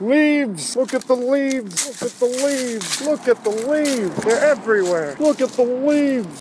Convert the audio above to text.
Leaves! Look at the leaves! Look at the leaves! Look at the leaves! They're everywhere! Look at the leaves!